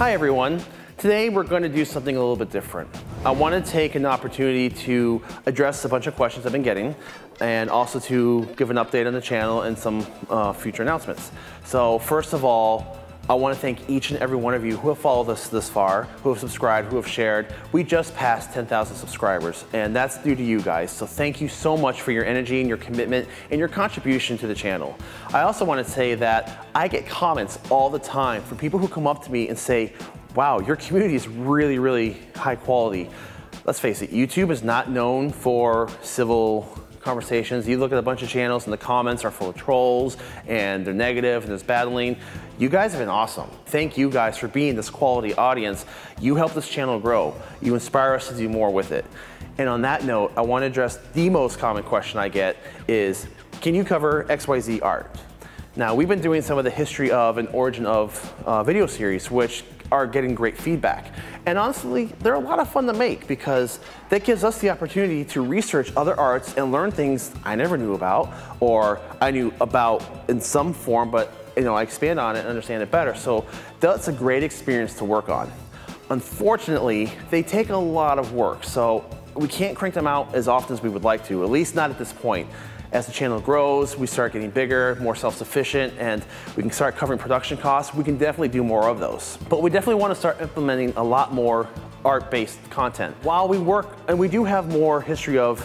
Hi everyone. Today we're going to do something a little bit different. I want to take an opportunity to address a bunch of questions I've been getting and also to give an update on the channel and some uh, future announcements. So first of all, I want to thank each and every one of you who have followed us this far, who have subscribed, who have shared. We just passed 10,000 subscribers, and that's due to you guys. So thank you so much for your energy and your commitment and your contribution to the channel. I also want to say that I get comments all the time from people who come up to me and say, wow, your community is really, really high quality. Let's face it, YouTube is not known for civil conversations. You look at a bunch of channels and the comments are full of trolls and they're negative and there's battling. You guys have been awesome. Thank you guys for being this quality audience. You help this channel grow. You inspire us to do more with it. And on that note, I want to address the most common question I get is, can you cover XYZ art? Now, we've been doing some of the history of and origin of uh, video series, which are getting great feedback. And honestly, they're a lot of fun to make because that gives us the opportunity to research other arts and learn things I never knew about or I knew about in some form, but you know, I expand on it and understand it better. So that's a great experience to work on. Unfortunately, they take a lot of work, so we can't crank them out as often as we would like to, at least not at this point. As the channel grows, we start getting bigger, more self-sufficient, and we can start covering production costs. We can definitely do more of those. But we definitely want to start implementing a lot more art-based content. While we work, and we do have more history of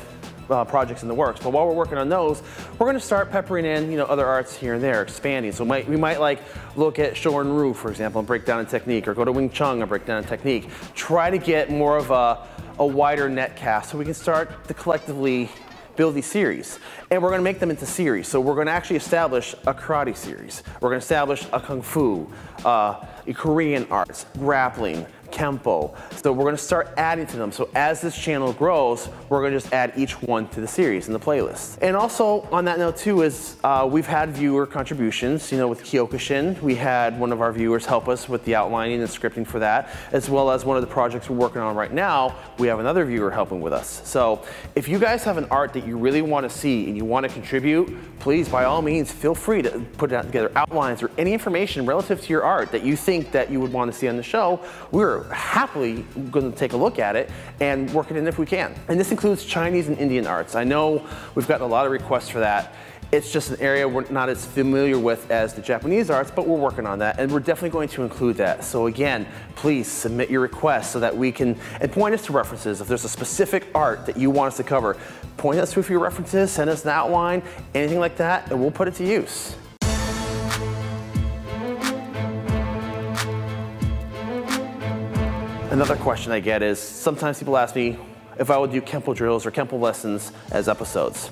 uh, projects in the works. But while we're working on those, we're going to start peppering in, you know, other arts here and there, expanding. So might, we might like look at Shorin-ryu, for example, and break down a technique, or go to Wing Chun and break down a technique. Try to get more of a, a wider net cast so we can start to collectively build these series. And we're gonna make them into series. So we're gonna actually establish a karate series. We're gonna establish a kung fu, uh, Korean arts, grappling, Kempo. So we're gonna start adding to them. So as this channel grows, we're gonna just add each one to the series in the playlist. And also on that note too is uh, we've had viewer contributions, you know, with Kyokushin. We had one of our viewers help us with the outlining and scripting for that, as well as one of the projects we're working on right now, we have another viewer helping with us. So if you guys have an art that you really wanna see and you wanna contribute, please by all means feel free to put together outlines or any information relative to your art that you think that you would wanna see on the show. We're happily going to take a look at it and work it in if we can. And this includes Chinese and Indian arts. I know we've gotten a lot of requests for that. It's just an area we're not as familiar with as the Japanese arts, but we're working on that, and we're definitely going to include that. So again, please submit your requests so that we can, and point us to references. If there's a specific art that you want us to cover, point us to a few references, send us an outline, anything like that, and we'll put it to use. Another question I get is sometimes people ask me if I would do Kempo drills or Kempo lessons as episodes.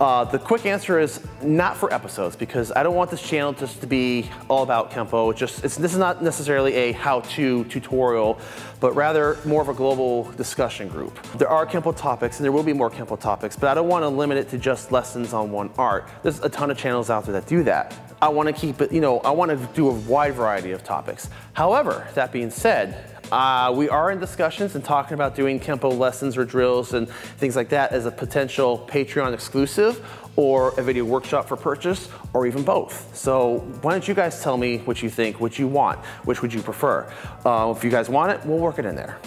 Uh, the quick answer is not for episodes because I don't want this channel just to be all about Kempo. It's just it's, this is not necessarily a how-to tutorial, but rather more of a global discussion group. There are Kempo topics and there will be more Kempo topics, but I don't want to limit it to just lessons on one art. There's a ton of channels out there that do that. I want to keep it, you know, I want to do a wide variety of topics. However, that being said, uh, we are in discussions and talking about doing Kempo lessons or drills and things like that as a potential Patreon exclusive or a video workshop for purchase or even both. So why don't you guys tell me what you think, what you want, which would you prefer? Uh, if you guys want it, we'll work it in there.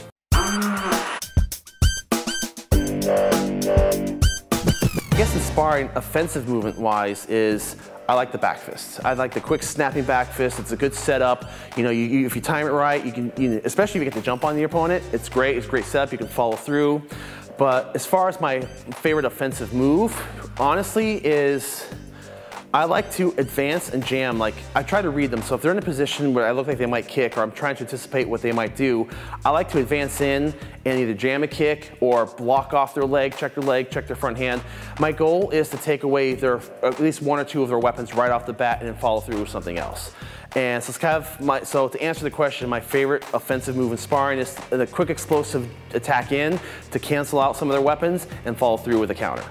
Inspiring offensive movement wise is I like the back fist. I like the quick snapping back fist. It's a good setup. You know, you, you, if you time it right, you can, you, especially if you get to jump on the opponent, it's great. It's a great setup. You can follow through. But as far as my favorite offensive move, honestly, is I like to advance and jam. Like I try to read them. So if they're in a position where I look like they might kick or I'm trying to anticipate what they might do, I like to advance in and either jam a kick or block off their leg, check their leg, check their front hand. My goal is to take away their at least one or two of their weapons right off the bat and then follow through with something else. And so it's kind of my, so to answer the question, my favorite offensive move in sparring is the quick explosive attack in to cancel out some of their weapons and follow through with a counter.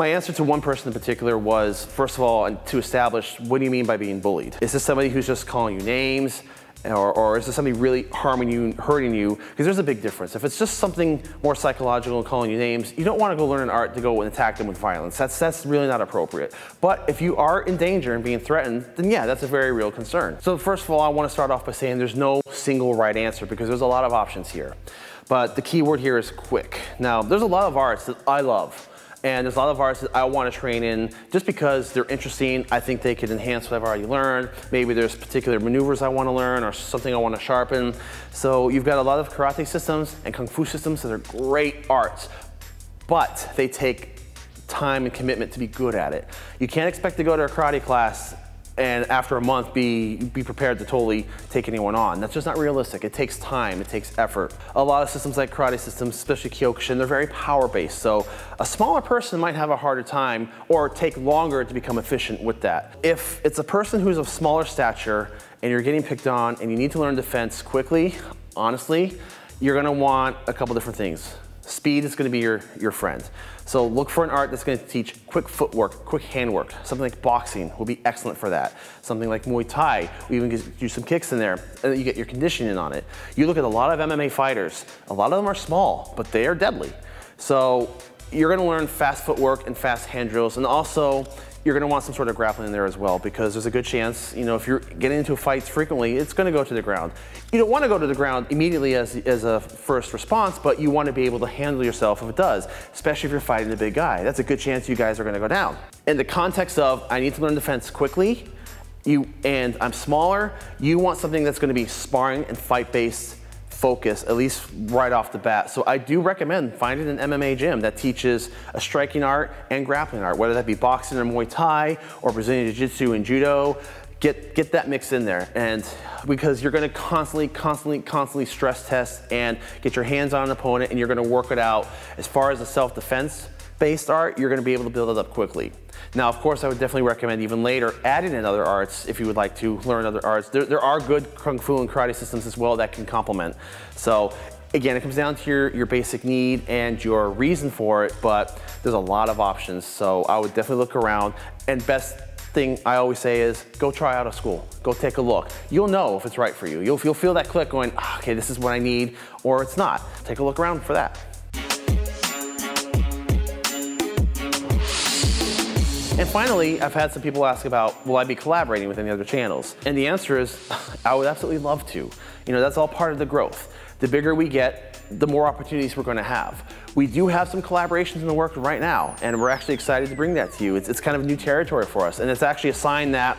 My answer to one person in particular was, first of all, to establish what do you mean by being bullied? Is this somebody who's just calling you names? Or, or, is this somebody really harming you, hurting you? Because there's a big difference. If it's just something more psychological and calling you names, you don't want to go learn an art to go and attack them with violence. That's, that's really not appropriate. But if you are in danger and being threatened, then yeah, that's a very real concern. So first of all, I want to start off by saying there's no single right answer because there's a lot of options here. But the key word here is quick. Now, there's a lot of arts that I love. And there's a lot of arts that I want to train in just because they're interesting. I think they could enhance what I've already learned. Maybe there's particular maneuvers I want to learn or something I want to sharpen. So you've got a lot of karate systems and kung fu systems that are great arts, but they take time and commitment to be good at it. You can't expect to go to a karate class and after a month be, be prepared to totally take anyone on. That's just not realistic. It takes time, it takes effort. A lot of systems like karate systems, especially Kyokushin, they're very power-based. So a smaller person might have a harder time or take longer to become efficient with that. If it's a person who's of smaller stature and you're getting picked on and you need to learn defense quickly, honestly, you're gonna want a couple different things. Speed is gonna be your, your friend. So look for an art that's gonna teach quick footwork, quick handwork. Something like boxing will be excellent for that. Something like Muay Thai, we even do some kicks in there, and you get your conditioning on it. You look at a lot of MMA fighters, a lot of them are small, but they are deadly. So you're gonna learn fast footwork and fast hand drills, and also you're going to want some sort of grappling in there as well because there's a good chance, you know, if you're getting into fights frequently, it's to go to the ground. You don't want to go to the ground immediately as, as a first response, but you want to be able to handle yourself if it does, especially if you're fighting a big guy. That's a good chance you guys are going to go down. In the context of, I need to learn defense quickly, you and I'm smaller, you want something that's going to be sparring and fight based focus, at least right off the bat. So I do recommend finding an MMA gym that teaches a striking art and grappling art, whether that be boxing or Muay Thai or Brazilian Jiu-Jitsu and Judo. Get, get that mix in there. And because you're gonna constantly, constantly, constantly stress test and get your hands on an opponent and you're gonna work it out. As far as the self-defense based art, you're gonna be able to build it up quickly. Now, of course, I would definitely recommend even later adding in other arts if you would like to learn other arts. There, there are good Kung Fu and karate systems as well that can complement. So again, it comes down to your, your basic need and your reason for it, but there's a lot of options. So I would definitely look around and best thing I always say is go try out a school, go take a look. You'll know if it's right for you. You'll, you'll feel that click going, ah, okay, this is what I need, or it's not. Take a look around for that. And finally, I've had some people ask about, will I be collaborating with any other channels? And the answer is, I would absolutely love to. You know, that's all part of the growth. The bigger we get, the more opportunities we're gonna have. We do have some collaborations in the works right now, and we're actually excited to bring that to you. It's, it's kind of new territory for us, and it's actually a sign that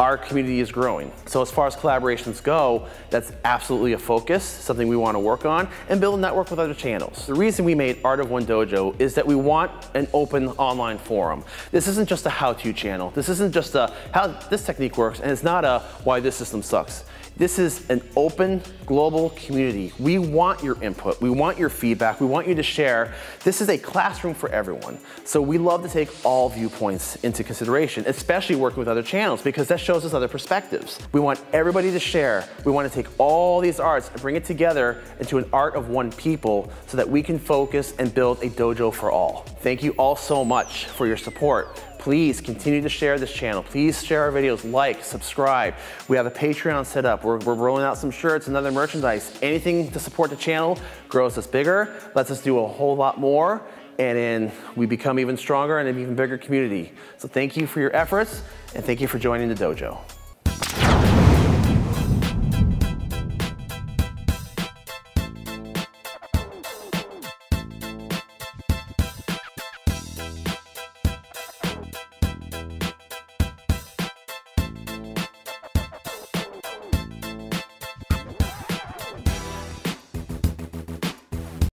our community is growing. So as far as collaborations go, that's absolutely a focus, something we want to work on, and build a network with other channels. The reason we made Art of One Dojo is that we want an open online forum. This isn't just a how-to channel. This isn't just a how this technique works, and it's not a why this system sucks. This is an open global community. We want your input. We want your feedback. We want you to share. This is a classroom for everyone. So we love to take all viewpoints into consideration, especially working with other channels because that shows us other perspectives. We want everybody to share. We want to take all these arts and bring it together into an art of one people so that we can focus and build a dojo for all. Thank you all so much for your support. Please continue to share this channel. Please share our videos, like, subscribe. We have a Patreon set up. We're, we're rolling out some shirts and other merchandise. Anything to support the channel grows us bigger, lets us do a whole lot more, and then we become even stronger and an even bigger community. So thank you for your efforts, and thank you for joining the dojo.